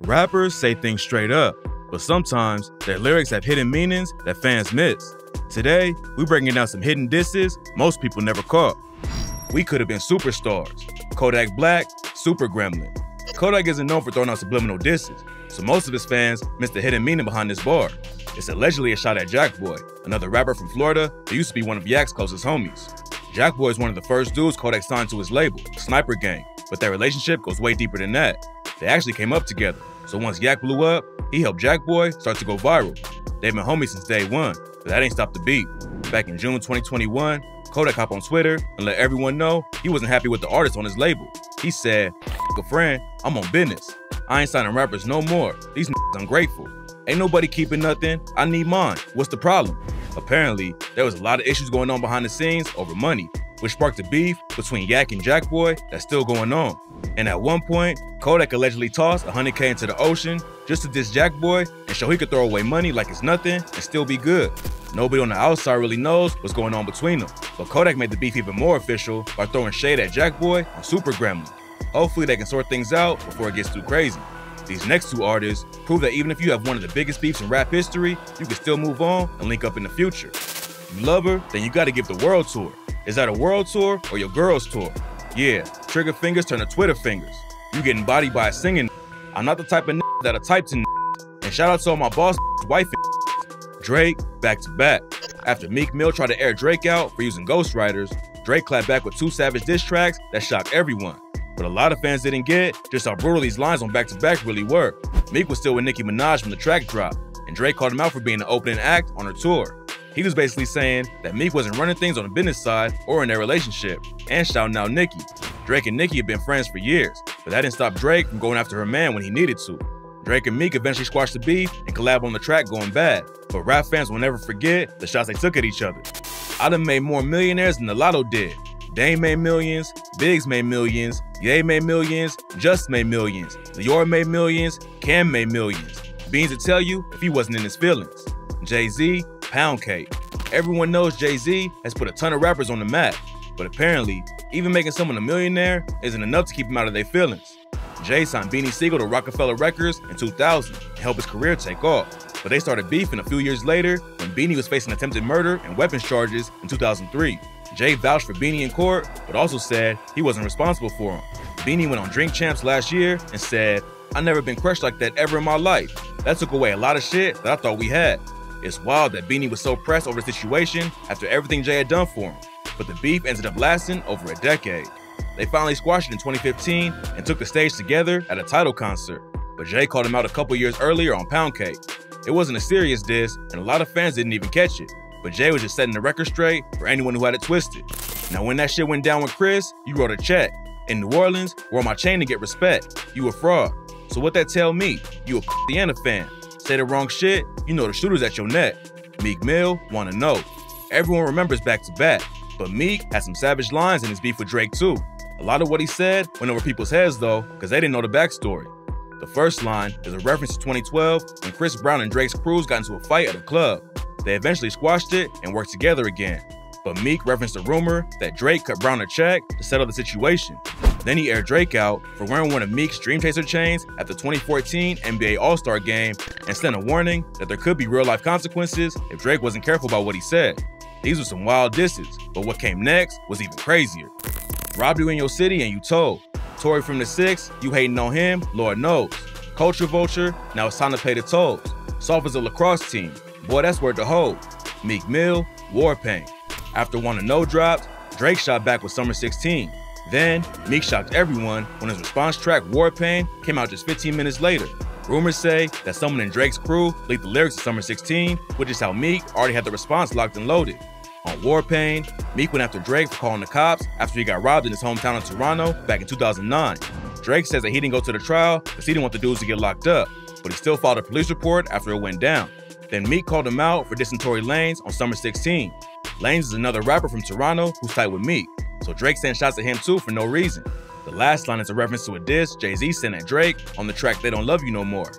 Rappers say things straight up, but sometimes their lyrics have hidden meanings that fans miss. Today, we're breaking down some hidden disses most people never caught. We could have been superstars. Kodak Black, Super Gremlin. Kodak isn't known for throwing out subliminal disses, so most of his fans miss the hidden meaning behind this bar. It's allegedly a shot at Jackboy, another rapper from Florida that used to be one of Yak's closest homies. Jackboy is one of the first dudes Kodak signed to his label, Sniper Gang, but their relationship goes way deeper than that. They actually came up together, so once Yak blew up, he helped Jackboy start to go viral. They've been homies since day one, but that ain't stopped the beat. Back in June 2021, Kodak hopped on Twitter and let everyone know he wasn't happy with the artist on his label. He said, a friend, I'm on business. I ain't signing rappers no more. These ungrateful. Ain't nobody keeping nothing. I need mine. What's the problem? Apparently, there was a lot of issues going on behind the scenes over money, which sparked a beef between Yak and Jackboy that's still going on. And at one point, Kodak allegedly tossed 100k into the ocean just to diss Jackboy and show he could throw away money like it's nothing and still be good. Nobody on the outside really knows what's going on between them, but Kodak made the beef even more official by throwing shade at Jackboy and Super Gremlin. Hopefully they can sort things out before it gets too crazy. These next two artists prove that even if you have one of the biggest beefs in rap history, you can still move on and link up in the future. You love her, then you gotta give the world tour. Is that a world tour or your girl's tour? Yeah, trigger fingers turn to Twitter fingers. You getting bodied by a singing I'm not the type of that'll type to And shout out to all my boss wife Drake back to back. After Meek Mill tried to air Drake out for using ghostwriters, Drake clapped back with two savage diss tracks that shocked everyone. But a lot of fans didn't get just how brutal these lines on back to back really were. Meek was still with Nicki Minaj from the track drop, and Drake called him out for being the opening act on her tour. He was basically saying that Meek wasn't running things on the business side or in their relationship, and shouting out Nicki. Drake and Nicki have been friends for years, but that didn't stop Drake from going after her man when he needed to. Drake and Meek eventually squashed the beef and collab on the track going bad, but rap fans will never forget the shots they took at each other. I done made more millionaires than the Lotto did. Dame made millions, Biggs made millions, Ye made millions, Just made millions, Dior made millions, Cam made millions. Beans to tell you if he wasn't in his feelings. Jay-Z, Pound Cake. Everyone knows Jay-Z has put a ton of rappers on the map, but apparently, even making someone a millionaire isn't enough to keep them out of their feelings. Jay signed Beanie Sigel to Roc-A-Fella Records in 2000 to help his career take off, but they started beefing a few years later when Beanie was facing attempted murder and weapons charges in 2003. Jay vouched for Beanie in court, but also said he wasn't responsible for him. Beanie went on Drink Champs last year and said, I never been crushed like that ever in my life. That took away a lot of shit that I thought we had. It's wild that Beanie was so pressed over the situation after everything Jay had done for him, but the beef ended up lasting over a decade. They finally squashed it in 2015 and took the stage together at a Tidal concert, but Jay called him out a couple years earlier on Pound Cake. It wasn't a serious diss, and a lot of fans didn't even catch it, but Jay was just setting the record straight for anyone who had it twisted. Now, when that shit went down with Chris, you wrote a check. In New Orleans, wore my chain to get respect. You a fraud. So what that tell me? You a Indiana fan. Say the wrong shit, you know the shooter's at your neck. Meek Mill wanna know. Everyone remembers back to back, but Meek had some savage lines in his beef with Drake too. A lot of what he said went over people's heads though, because they didn't know the backstory. The first line is a reference to 2012 when Chris Brown and Drake's crews got into a fight at a club. They eventually squashed it and worked together again. But Meek referenced a rumor that Drake cut Brown a check to settle the situation. Then he aired Drake out for wearing one of Meek's Dream Chaser chains at the 2014 NBA All-Star game and sent a warning that there could be real-life consequences if Drake wasn't careful about what he said. These were some wild disses, but what came next was even crazier. Robbed you in your city and you told. Tory from the Six, you hating on him, Lord knows. Culture Vulture, now it's time to pay the tolls. Soft as a lacrosse team, Boy, that's worth the hold. Meek Mill, War Pain. After Wanna Know dropped, Drake shot back with Summer 16. Then, Meek shocked everyone when his response track War Pain came out just 15 minutes later. Rumors say that someone in Drake's crew leaked the lyrics to Summer 16, which is how Meek already had the response locked and loaded. On War Pain, Meek went after Drake for calling the cops after he got robbed in his hometown of Toronto back in 2009. Drake says that he didn't go to the trial because he didn't want the dudes to get locked up, but he still filed a police report after it went down. Then Meek called him out for dissing Tory Lanez on Summer 16. Lanez is another rapper from Toronto who's tight with Meek, so Drake sent shots at him too for no reason. The last line is a reference to a diss Jay-Z sent at Drake on the track They Don't Love You No More.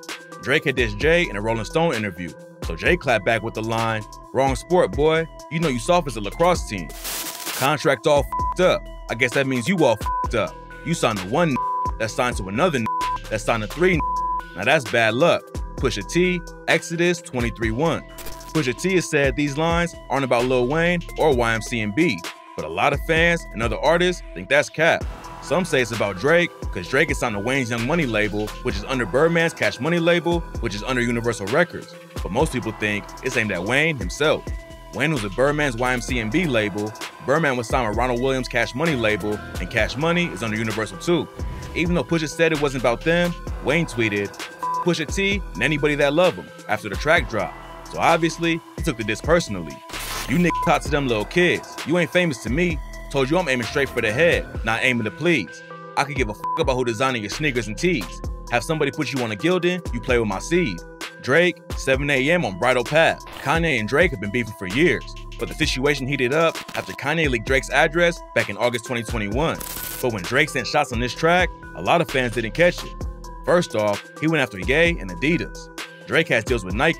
Drake had dissed Jay in a Rolling Stone interview, so Jay clapped back with the line, Wrong sport, boy. You know you soft as a lacrosse team. Contract all up. I guess that means you all up. You signed to one that signed to another that signed to three Now that's bad luck. Pusha T, Exodus 23-1. Pusha T has said these lines aren't about Lil Wayne or YMCMB, but a lot of fans and other artists think that's cap. Some say it's about Drake, because Drake is signed to Wayne's Young Money label, which is under Birdman's Cash Money label, which is under Universal Records. But most people think it's aimed at Wayne himself. Wayne was with Birdman's YMCMB label, Birdman was signed with Ronald Williams' Cash Money label, and Cash Money is under Universal too. Even though Pusha said it wasn't about them, Wayne tweeted, Pusha T and anybody that love him after the track drop. So obviously, he took the diss personally. You niggas talk to them little kids. You ain't famous to me. Told you I'm aiming straight for the head, not aiming to please. I could give a fuck about who designing your sneakers and tees. Have somebody put you on a Gildan, you play with my seed. Drake, 7 a.m. on Bridle Path. Kanye and Drake have been beefing for years, but the situation heated up after Kanye leaked Drake's address back in August 2021. But when Drake sent shots on this track, a lot of fans didn't catch it. First off, he went after Ye and Adidas. Drake has deals with Nike,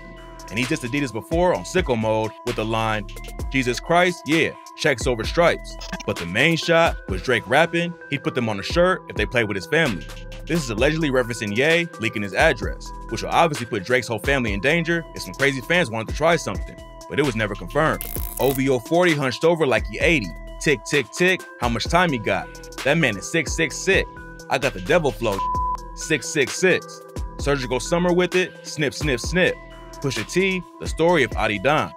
and he dissed Adidas before on Sicko Mode with the line, Jesus Christ, yeah, checks over stripes. But the main shot was Drake rapping, he'd put them on a shirt if they played with his family. This is allegedly referencing Ye leaking his address, which will obviously put Drake's whole family in danger if some crazy fans wanted to try something, but it was never confirmed. OVO 40 hunched over like he 80. Tick, tick, tick, how much time he got? That man is 666. I got the devil flow, 666. Surgical Summer with it, snip, snip, snip. Pusha T, the story of Adidon.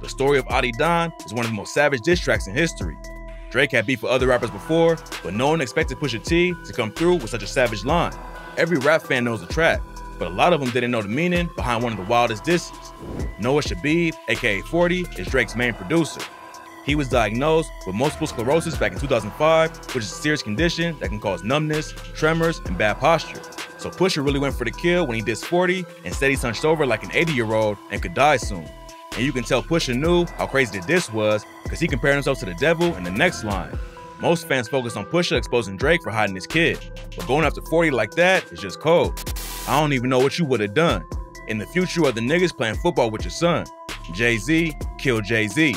The story of Adidon is one of the most savage diss tracks in history. Drake had beef with other rappers before, but no one expected Pusha T to come through with such a savage line. Every rap fan knows the track, but a lot of them didn't know the meaning behind one of the wildest disses. Noah Shebib, aka 40, is Drake's main producer. He was diagnosed with multiple sclerosis back in 2005, which is a serious condition that can cause numbness, tremors, and bad posture. So Pusha really went for the kill when he did 40 and said he hunched over like an 80 year old and could die soon. And you can tell Pusha knew how crazy the diss was because he compared himself to the devil in the next line. Most fans focus on Pusha exposing Drake for hiding his kid, but going after 40 like that is just cold. I don't even know what you would have done. In the future are the niggas playing football with your son. Jay-Z, kill Jay-Z.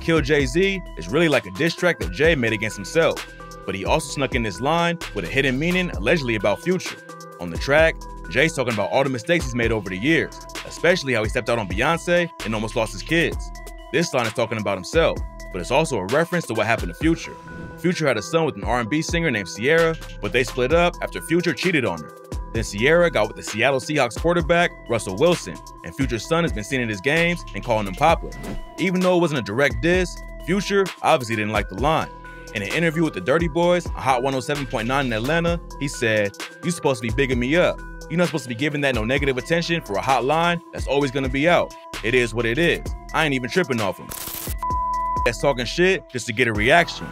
Kill Jay-Z is really like a diss track that Jay made against himself, but he also snuck in this line with a hidden meaning allegedly about Future. On the track, Jay's talking about all the mistakes he's made over the years, especially how he stepped out on Beyonce and almost lost his kids. This line is talking about himself, but it's also a reference to what happened to Future. Future had a son with an R&B singer named Ciara, but they split up after Future cheated on her. Then Ciara got with the Seattle Seahawks quarterback, Russell Wilson, and Future's son has been seen in his games and calling him Papa. Even though it wasn't a direct diss, Future obviously didn't like the line. In an interview with the Dirty Boys Hot 107.9 in Atlanta, he said, You supposed to be bigging me up. You're not supposed to be giving that no negative attention for a hot line that's always gonna be out. It is what it is. I ain't even tripping off him. That's talking shit just to get a reaction.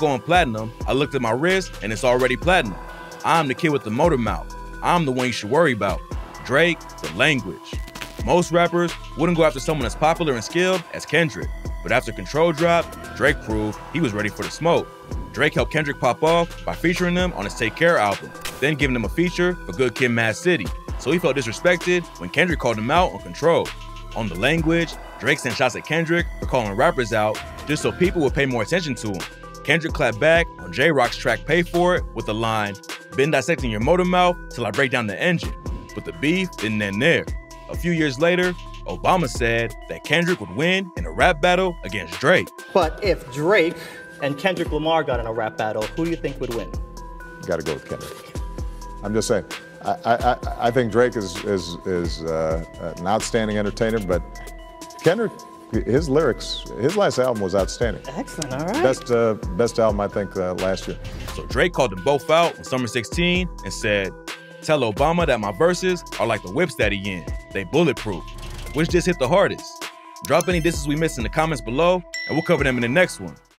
Going platinum, I looked at my wrist and it's already platinum. I'm the kid with the motor mouth. I'm the one you should worry about. Drake, the language. Most rappers wouldn't go after someone as popular and skilled as Kendrick. But after Control dropped, Drake proved he was ready for the smoke. Drake helped Kendrick pop off by featuring them on his Take Care album, then giving them a feature for Good Kid Mad City. So he felt disrespected when Kendrick called him out on Control. On the language, Drake sent shots at Kendrick for calling rappers out just so people would pay more attention to him. Kendrick clapped back on Jay Rock's track Pay For It with the line, Been dissecting your motor mouth till I break down the engine. But the beef didn't end there. A few years later, Obama said that Kendrick would win in a rap battle against Drake. But if Drake and Kendrick Lamar got in a rap battle, who do you think would win? Got to go with Kendrick. I'm just saying. I, I, I think Drake is is is uh, an outstanding entertainer, but Kendrick, his lyrics, his last album was outstanding. Excellent. All right. Best uh, best album I think uh, last year. So Drake called them both out on Summer 16 and said, "Tell Obama that my verses are like the whips that he in. They bulletproof." Which just hit the hardest? Drop any disses we missed in the comments below, and we'll cover them in the next one.